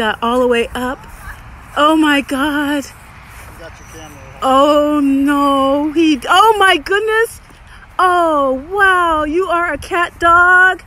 got all the way up. Oh my God. Oh no. He, oh my goodness. Oh wow. You are a cat dog.